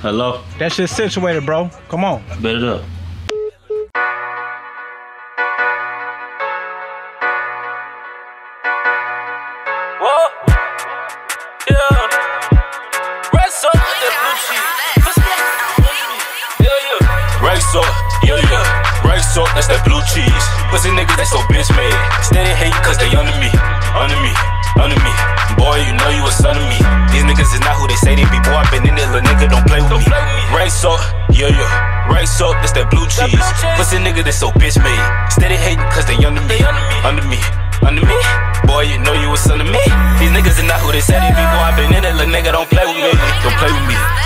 Hello? That shit situated, bro. Come on. Bet it up. Whoa. Yeah. Race up with that blue cheese. Yeah, yeah. Race up, yeah, yeah. Race up, that's that blue cheese. Pussy niggas, they so bitch made. Steady hate cause they under me, under me, under me. Boy, you know you a son of me. These niggas is not who they say they be. Boy, I been in it, little nigga, don't play with me. Race up, yeah, yeah. Race up, that's that blue cheese. Pussy nigga, they so bitch made. Steady hating cause they under me, under me, under me. Boy, you know you a son of me. These niggas is not who they say they be. Boy, I been in it, little nigga, don't play with me. Don't play with me.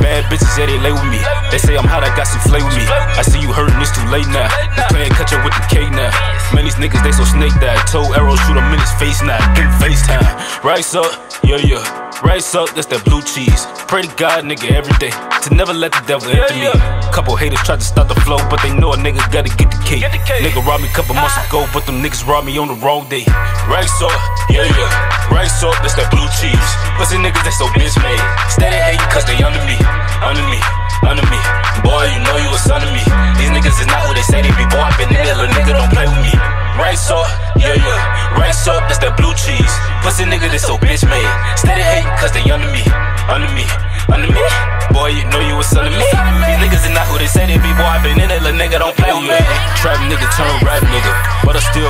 Bad bitches, yeah, they lay with me. They say I'm hot, I got some flay with me. I see you hurting, it's too late now. You playing catch up with the K now. Man, these niggas, they so snake that. Toe arrows shoot them in his face now. Get FaceTime. Rise up, yeah, yeah. Rise up, that's that blue cheese. Pray to God, nigga, every day. To never let the devil enter me. Couple haters tried to stop the flow, but they know a nigga gotta get the cake. Nigga robbed me a couple months ah. ago, but them niggas robbed me on the wrong day. Rise up, yeah, yeah. Up, that's that blue cheese. Pussy niggas, they so bitch made. Steady hating cause they under me, under me, under me. Boy, you know you a son of me. These niggas is not who they say they be. Boy, I been there, little nigga, don't play with me. Right up, yeah, yeah. Right up, that's that blue cheese. Pussy nigga, they so bitch made. Steady hating cause they under me, under me, under me. Boy, you know you a son of me. These niggas is not who they say they be. Boy, I been in it, little nigga, don't play with me. Trap nigga, turn rap nigga. But I still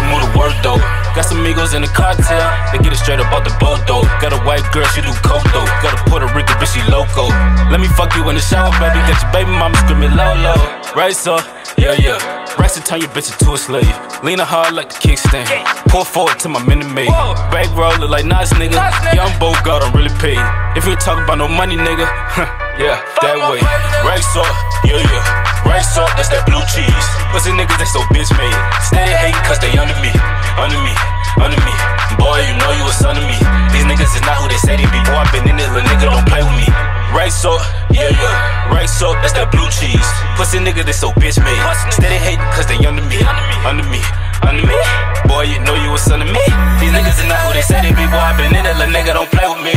Got some amigos in the cartel, they get it straight up out the boat though. Got a white girl, she do coke though. Got a Puerto Rican bitch, she loco. Let me fuck you in the shower, baby. Got your baby mama screaming low, low. Rice up, yeah, yeah. Rice and turn your bitch into a slave. Leaning hard like the kickstand. Pull forward to my minute maid. Back roll look like nice nigga. Yung Bogo, I'm really paid. If you talking about no money, nigga, yeah, that way. Rice up, yeah, yeah. Rice up, that's that blue cheese. Pussy niggas, they so bitch made. Steady hating cause they under me, under me, under me. Rice up, yeah, yeah. Rice up, that's that blue cheese. Pussy nigga, they so bitch made. Steady hating cause they under me, under me, under me. Boy, you know you a son of me. These niggas is not who they say they be. Boy, I been in it, little nigga, don't play with me.